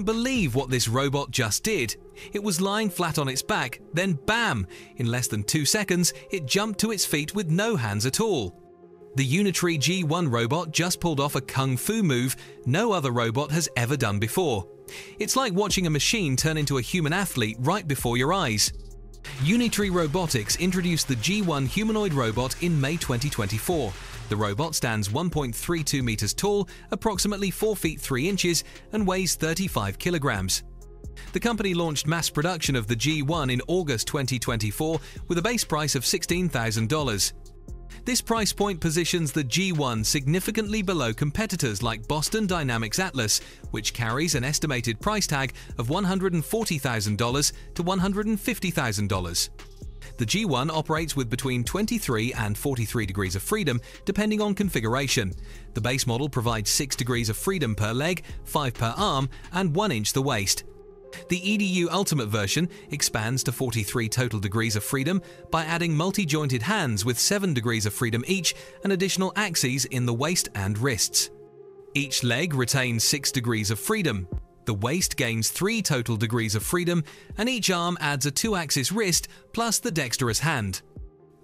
believe what this robot just did. It was lying flat on its back, then bam! In less than two seconds, it jumped to its feet with no hands at all. The Unitree G1 robot just pulled off a kung fu move no other robot has ever done before. It's like watching a machine turn into a human athlete right before your eyes. Unitree Robotics introduced the G1 humanoid robot in May 2024. The robot stands 1.32 meters tall, approximately 4 feet 3 inches, and weighs 35 kilograms. The company launched mass production of the G1 in August 2024 with a base price of $16,000. This price point positions the G1 significantly below competitors like Boston Dynamics Atlas, which carries an estimated price tag of $140,000 to $150,000. The G1 operates with between 23 and 43 degrees of freedom, depending on configuration. The base model provides 6 degrees of freedom per leg, 5 per arm, and 1 inch the waist. The EDU Ultimate version expands to 43 total degrees of freedom by adding multi-jointed hands with 7 degrees of freedom each and additional axes in the waist and wrists. Each leg retains 6 degrees of freedom. The waist gains 3 total degrees of freedom and each arm adds a 2-axis wrist plus the dexterous hand.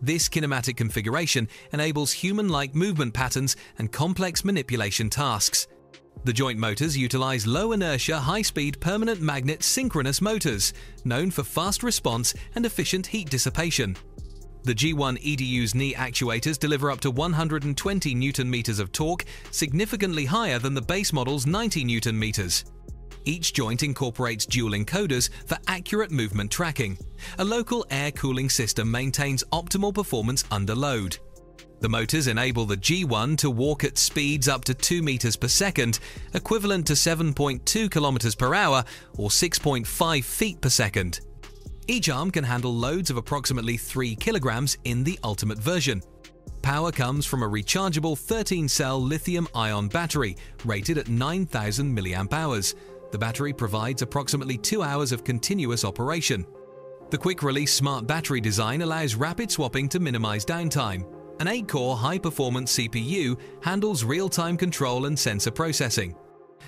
This kinematic configuration enables human-like movement patterns and complex manipulation tasks. The joint motors utilize low inertia, high speed permanent magnet synchronous motors, known for fast response and efficient heat dissipation. The G1 EDU's knee actuators deliver up to 120 Newton meters of torque, significantly higher than the base model's 90 Newton meters. Each joint incorporates dual encoders for accurate movement tracking. A local air cooling system maintains optimal performance under load. The motors enable the G1 to walk at speeds up to 2 meters per second, equivalent to 7.2 kilometers per hour or 6.5 feet per second. Each arm can handle loads of approximately 3 kilograms in the Ultimate version. Power comes from a rechargeable 13-cell lithium-ion battery rated at 9000 mAh. The battery provides approximately 2 hours of continuous operation. The quick-release smart battery design allows rapid swapping to minimize downtime. An 8-core high-performance CPU handles real-time control and sensor processing.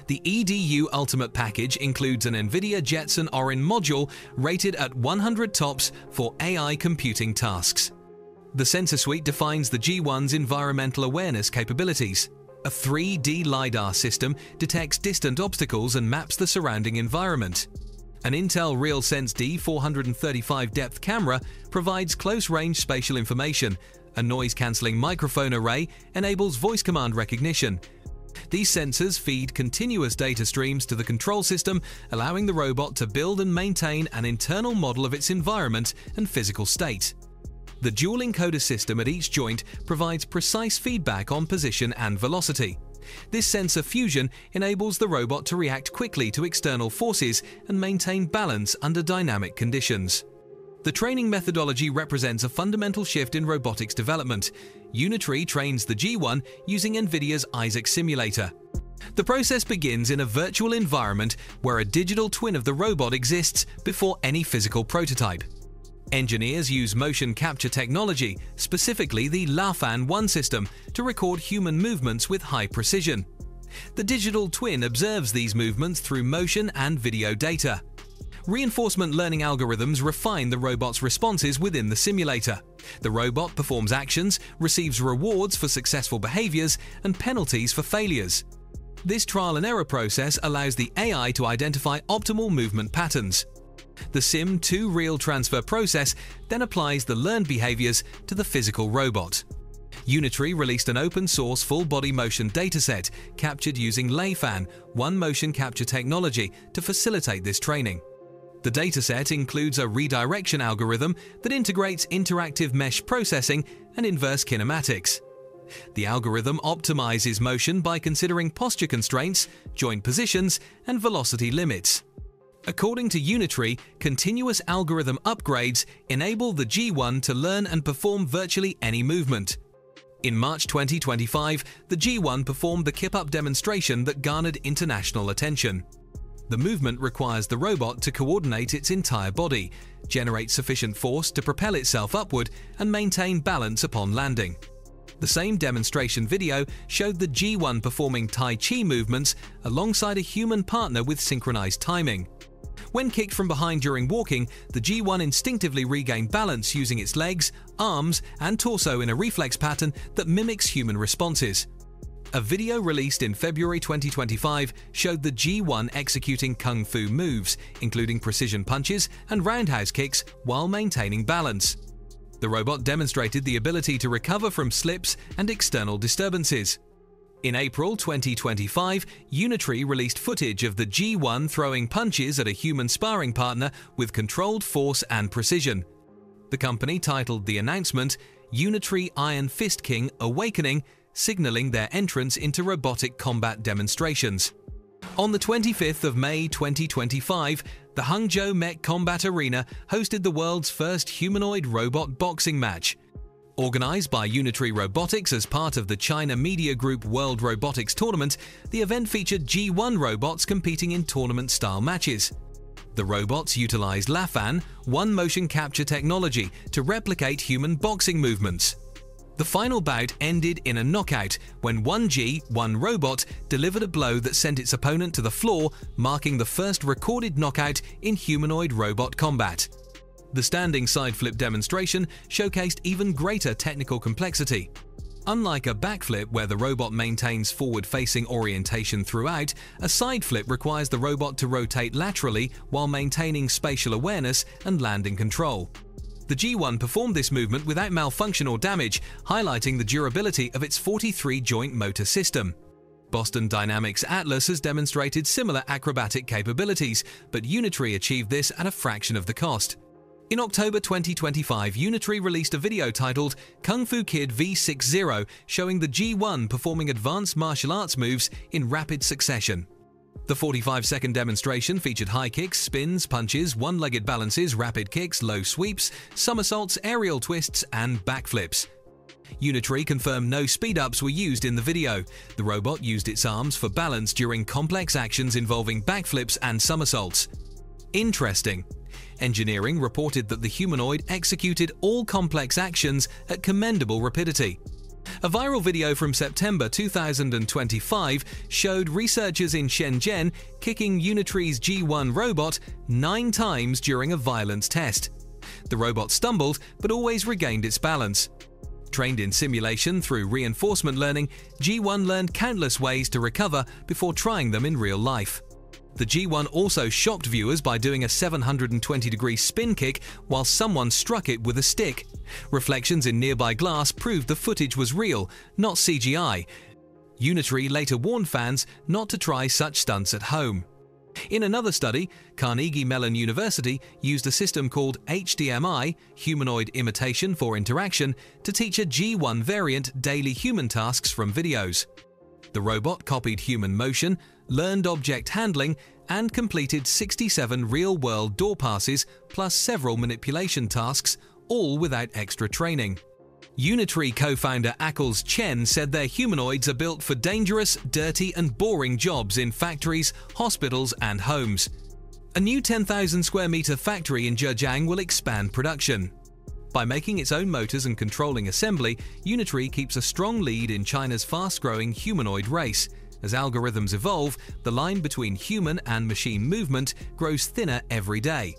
The EDU Ultimate package includes an NVIDIA Jetson Orin module rated at 100 TOPS for AI computing tasks. The sensor suite defines the G1's environmental awareness capabilities. A 3D LiDAR system detects distant obstacles and maps the surrounding environment. An Intel RealSense D435 depth camera provides close-range spatial information a noise-cancelling microphone array enables voice command recognition. These sensors feed continuous data streams to the control system, allowing the robot to build and maintain an internal model of its environment and physical state. The dual encoder system at each joint provides precise feedback on position and velocity. This sensor fusion enables the robot to react quickly to external forces and maintain balance under dynamic conditions. The training methodology represents a fundamental shift in robotics development. Unitree trains the G1 using NVIDIA's Isaac simulator. The process begins in a virtual environment where a digital twin of the robot exists before any physical prototype. Engineers use motion capture technology, specifically the LaFan 1 system, to record human movements with high precision. The digital twin observes these movements through motion and video data. Reinforcement learning algorithms refine the robot's responses within the simulator. The robot performs actions, receives rewards for successful behaviors, and penalties for failures. This trial and error process allows the AI to identify optimal movement patterns. The Sim 2 real transfer process then applies the learned behaviors to the physical robot. Unitree released an open source full body motion dataset captured using LaFan, one motion capture technology, to facilitate this training. The dataset includes a redirection algorithm that integrates interactive mesh processing and inverse kinematics. The algorithm optimizes motion by considering posture constraints, joint positions, and velocity limits. According to Unitree, continuous algorithm upgrades enable the G1 to learn and perform virtually any movement. In March 2025, the G1 performed the kip-up demonstration that garnered international attention. The movement requires the robot to coordinate its entire body, generate sufficient force to propel itself upward, and maintain balance upon landing. The same demonstration video showed the G1 performing Tai Chi movements alongside a human partner with synchronized timing. When kicked from behind during walking, the G1 instinctively regained balance using its legs, arms, and torso in a reflex pattern that mimics human responses. A video released in February 2025 showed the G1 executing kung fu moves, including precision punches and roundhouse kicks, while maintaining balance. The robot demonstrated the ability to recover from slips and external disturbances. In April 2025, Unitree released footage of the G1 throwing punches at a human sparring partner with controlled force and precision. The company titled the announcement Unitree Iron Fist King Awakening signaling their entrance into robotic combat demonstrations. On the 25th of May 2025, the Hangzhou Met Combat Arena hosted the world's first humanoid robot boxing match. Organized by Unitree Robotics as part of the China Media Group World Robotics Tournament, the event featured G1 robots competing in tournament-style matches. The robots utilized LaFan, one motion capture technology, to replicate human boxing movements. The final bout ended in a knockout when 1G, one robot, delivered a blow that sent its opponent to the floor, marking the first recorded knockout in humanoid robot combat. The standing side flip demonstration showcased even greater technical complexity. Unlike a backflip where the robot maintains forward-facing orientation throughout, a side flip requires the robot to rotate laterally while maintaining spatial awareness and landing control. The G1 performed this movement without malfunction or damage, highlighting the durability of its 43-joint motor system. Boston Dynamics Atlas has demonstrated similar acrobatic capabilities, but Unitree achieved this at a fraction of the cost. In October 2025, Unitree released a video titled Kung Fu Kid V60 showing the G1 performing advanced martial arts moves in rapid succession. The 45-second demonstration featured high kicks, spins, punches, one-legged balances, rapid kicks, low sweeps, somersaults, aerial twists, and backflips. Unitree confirmed no speed-ups were used in the video. The robot used its arms for balance during complex actions involving backflips and somersaults. Interesting. Engineering reported that the humanoid executed all complex actions at commendable rapidity. A viral video from September 2025 showed researchers in Shenzhen kicking Unitree's G1 robot nine times during a violence test. The robot stumbled but always regained its balance. Trained in simulation through reinforcement learning, G1 learned countless ways to recover before trying them in real life. The G1 also shocked viewers by doing a 720 degree spin kick while someone struck it with a stick. Reflections in nearby glass proved the footage was real, not CGI. Unitree later warned fans not to try such stunts at home. In another study, Carnegie Mellon University used a system called HDMI, Humanoid Imitation for Interaction, to teach a G1 variant daily human tasks from videos. The robot copied human motion, learned object handling, and completed 67 real-world door passes plus several manipulation tasks, all without extra training. Unitree co-founder Akels Chen said their humanoids are built for dangerous, dirty and boring jobs in factories, hospitals and homes. A new 10,000 square meter factory in Zhejiang will expand production. By making its own motors and controlling assembly, Unitree keeps a strong lead in China's fast-growing humanoid race. As algorithms evolve, the line between human and machine movement grows thinner every day.